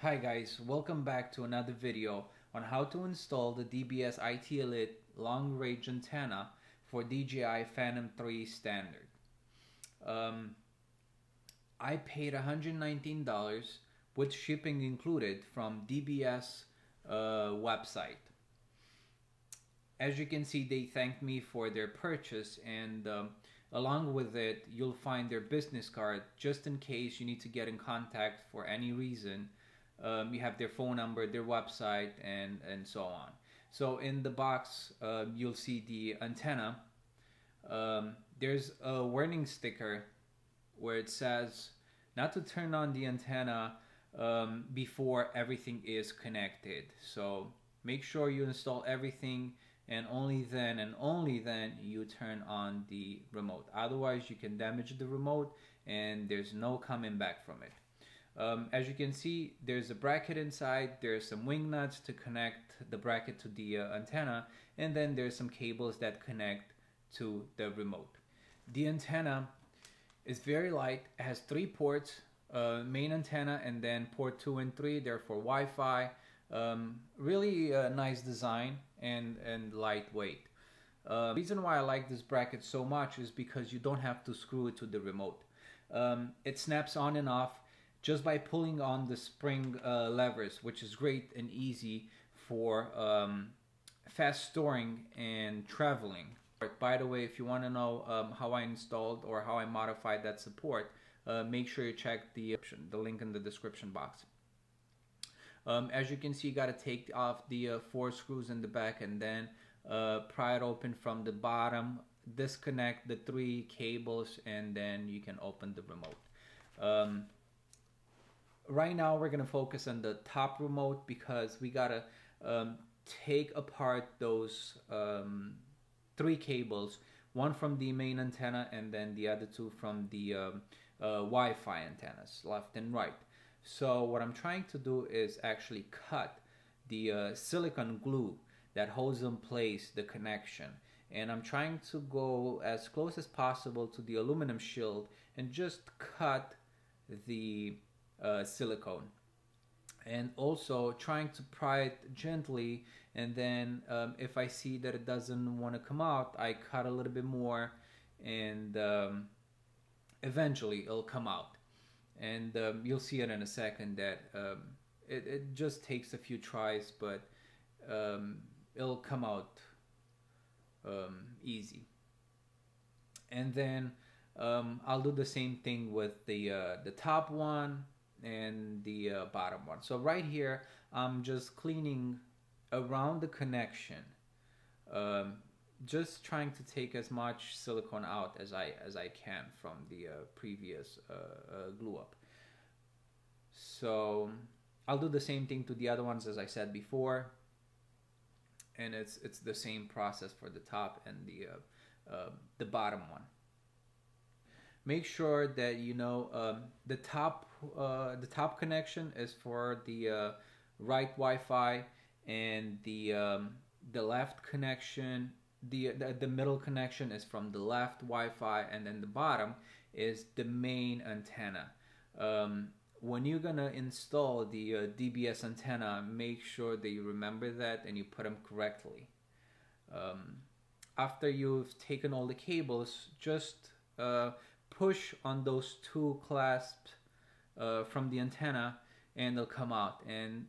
Hi guys, welcome back to another video on how to install the DBS ITElite long range antenna for DJI Phantom 3 standard. Um, I paid $119 with shipping included from DBS uh, website. As you can see, they thanked me for their purchase and um, along with it, you'll find their business card just in case you need to get in contact for any reason. Um, you have their phone number, their website, and, and so on. So in the box, uh, you'll see the antenna. Um, there's a warning sticker where it says not to turn on the antenna um, before everything is connected. So make sure you install everything and only then and only then you turn on the remote. Otherwise, you can damage the remote and there's no coming back from it. Um, as you can see, there's a bracket inside, there's some wing nuts to connect the bracket to the uh, antenna, and then there's some cables that connect to the remote. The antenna is very light, it has three ports, uh, main antenna and then port 2 and 3, they're for Wi-Fi. Um, really uh, nice design and, and lightweight. Uh, reason why I like this bracket so much is because you don't have to screw it to the remote. Um, it snaps on and off just by pulling on the spring uh, levers, which is great and easy for um, fast storing and traveling. By the way, if you want to know um, how I installed or how I modified that support, uh, make sure you check the option, the link in the description box. Um, as you can see, you got to take off the uh, four screws in the back and then uh, pry it open from the bottom, disconnect the three cables, and then you can open the remote. Um, right now, we're going to focus on the top remote because we got to um, take apart those um, three cables, one from the main antenna and then the other two from the um, uh, Wi-Fi antennas, left and right. So what I'm trying to do is actually cut the uh, silicone glue that holds in place the connection. And I'm trying to go as close as possible to the aluminum shield and just cut the uh, silicone. And also trying to pry it gently and then um, if I see that it doesn't want to come out, I cut a little bit more and um, eventually it'll come out. And um, you'll see it in a second that um, it, it just takes a few tries but um, it'll come out um, easy. And then I'll do the same thing with the uh, the top one and the uh, bottom one so right here I'm just cleaning around the connection um, just trying to take as much silicone out as I as I can from the uh, previous uh, uh, glue up. So I'll do the same thing to the other ones as I said before, and it's it's the same process for the top and the uh, uh, the bottom one. Make sure that you know um, the top uh, the top connection is for the right Wi-Fi and the um, the left connection the, the, the middle connection is from the left Wi-Fi and then the bottom is the main antenna. Um, when you're gonna install the uh, DBS antenna, make sure that you remember that and you put them correctly. Um, after you've taken all the cables, just uh, push on those two clasps uh, from the antenna and they'll come out. And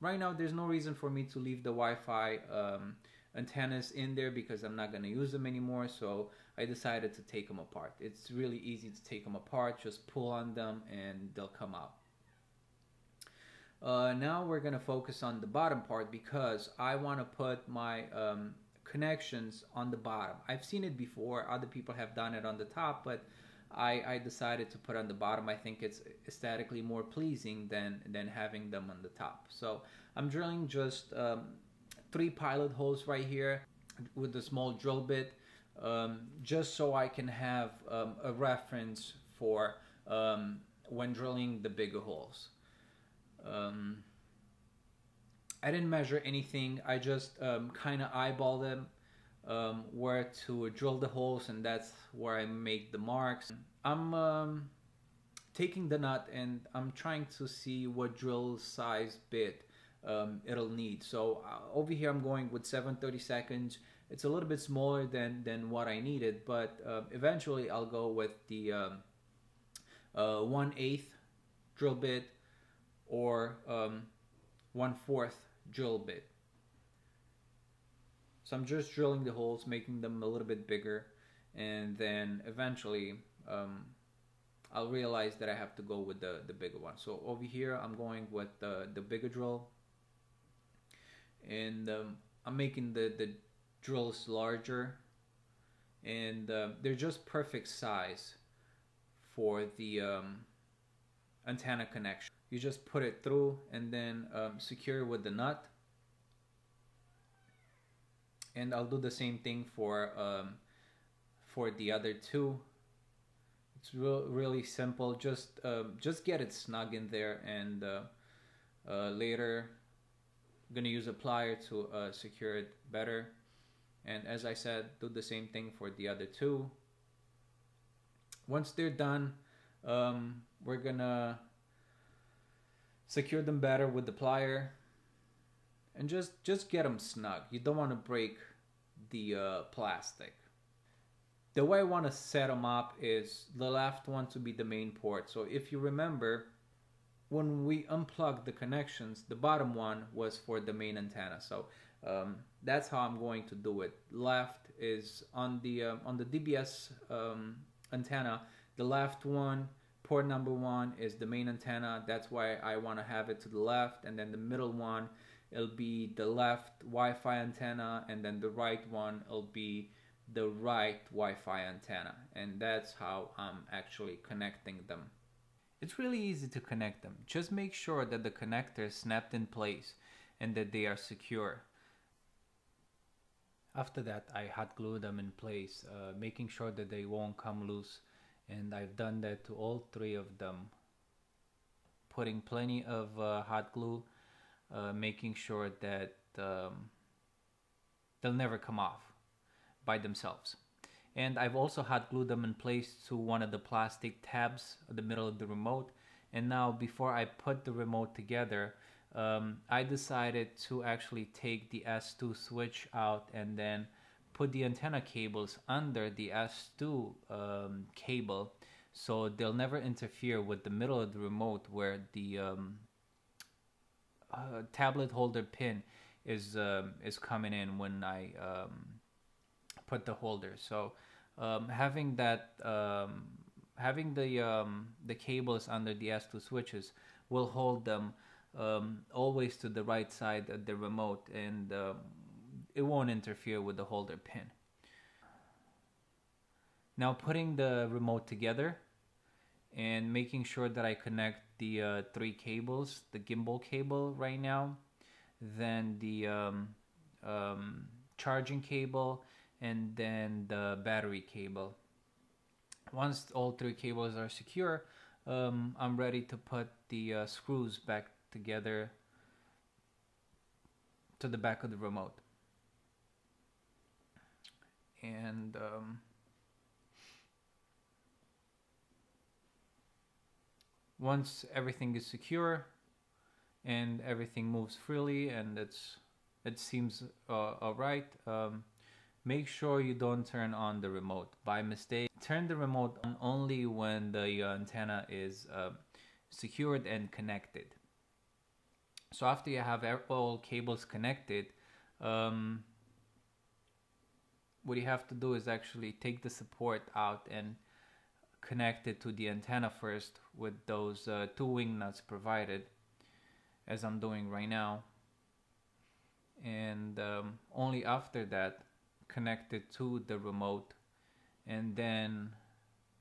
right now, there's no reason for me to leave the Wi-Fi um, antennas in there because I'm not going to use them anymore. So I decided to take them apart. It's really easy to take them apart. Just pull on them and they'll come out. Uh, now we're going to focus on the bottom part because I want to put my um, connections on the bottom. I've seen it before. Other people have done it on the top but I, I decided to put on the bottom. I think it's aesthetically more pleasing than than having them on the top. So I'm drilling just um, three pilot holes right here with a small drill bit um, just so I can have um, a reference for um, when drilling the bigger holes. Um, I didn't measure anything, I just um, kind of eyeball them um, where to drill the holes and that's where I make the marks. I'm taking the nut and I'm trying to see what drill size bit um, it'll need. So uh, over here I'm going with 730 seconds. It's a little bit smaller than, than what I needed, but uh, eventually I'll go with the um, uh, 1 8th drill bit or um, 1 4th drill bit. So I'm just drilling the holes, making them a little bit bigger, and then eventually um, I'll realize that I have to go with the, the bigger one. So over here, I'm going with the, the bigger drill. And um, I'm making the, the drills larger. And uh, they're just perfect size for the um, antenna connection. You just put it through and then um, secure with the nut. And I'll do the same thing for um, for the other two it's real, really simple. Just um, just get it snug in there, and uh, uh, later I'm gonna use a plier to uh, secure it better. And as I said, do the same thing for the other two. Once they're done, um, we're gonna secure them better with the plier, and just just get them snug. You don't want to break the uh, plastic the way I want to set them up is the left one to be the main port. So if you remember, when we unplugged the connections, the bottom one was for the main antenna. So um, that's how I'm going to do it. Left is on the um, on the DBS um, antenna. The left one, port number one, is the main antenna. That's why I want to have it to the left, and then the middle one, it'll be the left Wi-Fi antenna, and then the right one, it'll be the right Wi-Fi antenna and that's how I'm actually connecting them. It's really easy to connect them. Just make sure that the connector is snapped in place and that they are secure. After that I hot glue them in place uh, making sure that they won't come loose and I've done that to all three of them. Putting plenty of uh, hot glue uh, making sure that um, they'll never come off by themselves. And I've also had glued them in place to one of the plastic tabs at the middle of the remote. And now before I put the remote together, um, I decided to actually take the S2 switch out and then put the antenna cables under the S2 um, cable so they'll never interfere with the middle of the remote where the um, uh, tablet holder pin is um, is coming in when I um, put the holder. So um, having that, um, having the um, the cables under the S2 switches will hold them always to the right side of the remote, and it won't interfere with the holder pin. Now putting the remote together and making sure that I connect the uh, three cables, the gimbal cable right now, then the um, um, charging cable, and then the battery cable. Once all three cables are secure, um, I'm ready to put the uh, screws back together to the back of the remote. And once everything is secure and everything moves freely and it's it seems uh, all right um, Make sure you don't turn on the remote by mistake. Turn the remote on only when the uh, antenna is uh, secured and connected. So after you have all cables connected, um, what you have to do is actually take the support out and connect it to the antenna first with those uh, two wing nuts provided as I'm doing right now and um, only after that connected to the remote and then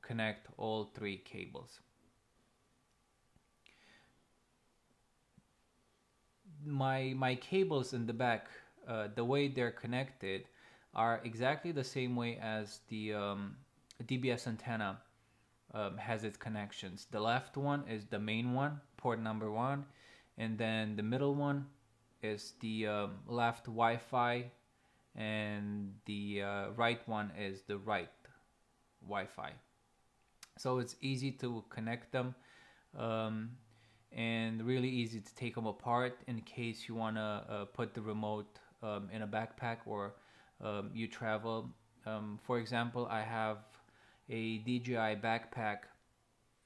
connect all three cables. My, my cables in the back, uh, the way they're connected are exactly the same way as the um, DBS antenna um, has its connections. The left one is the main one, port number one, and then the middle one is the um, left Wi-Fi and the uh, right one is the right Wi-Fi. So it's easy to connect them um, and really easy to take them apart in case you want to uh, put the remote um, in a backpack or um, you travel. Um, for example, I have a DJI backpack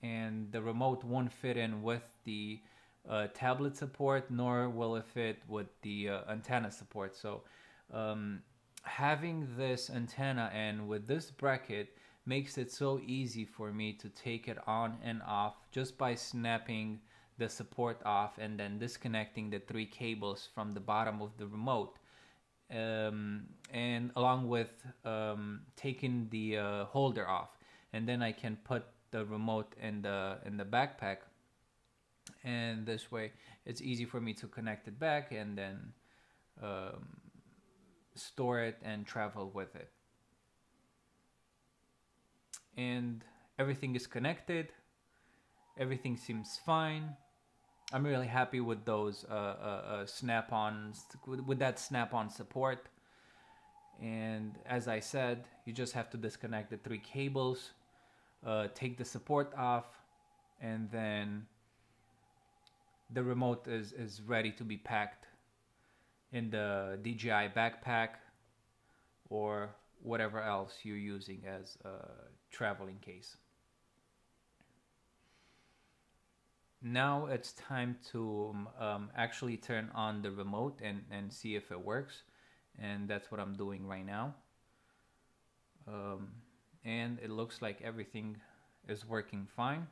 and the remote won't fit in with the uh, tablet support nor will it fit with the uh, antenna support. So um, having this antenna and with this bracket makes it so easy for me to take it on and off just by snapping the support off and then disconnecting the three cables from the bottom of the remote um, and along with um, taking the uh, holder off. And then I can put the remote in the in the backpack. And this way it's easy for me to connect it back and then um, store it and travel with it. And everything is connected. Everything seems fine i'm really happy with those uh, uh, uh, snap-ons with, that snap-on support and as i said you just have to disconnect the three cables uh, take the support off and then the remote is, is ready to be packed in the DJI backpack or whatever else you're using as a traveling case. Now it's time to um, actually turn on the remote and, and see if it works. And that's what I'm doing right now. Um, and it looks like everything is working fine.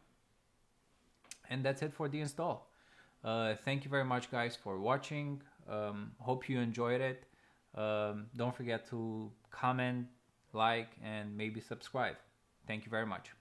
And that's it for the install. Uh, thank you very much, guys, for watching. Um, hope you enjoyed it. Um, don't forget to comment, like, and maybe subscribe. Thank you very much.